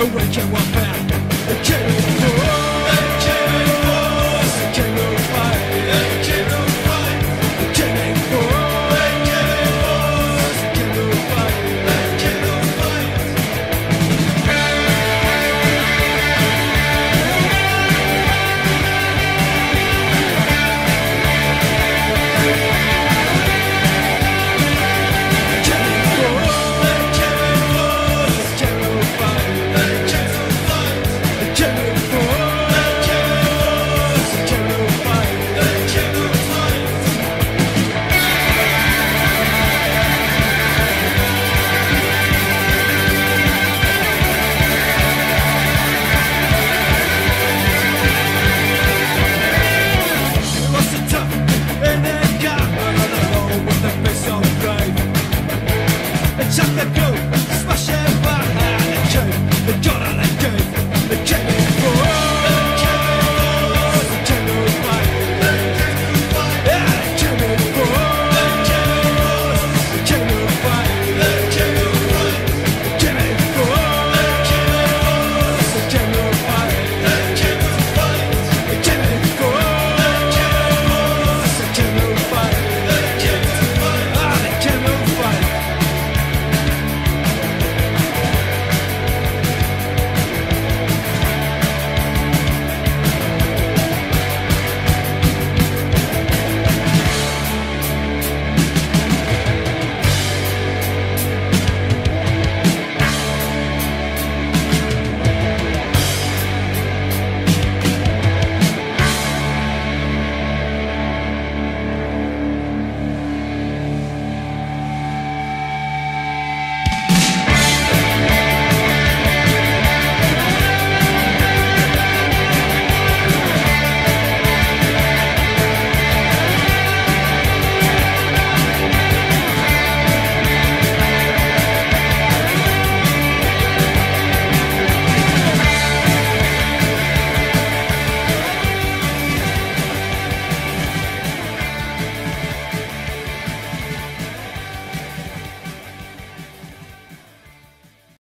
awake and one back já pegou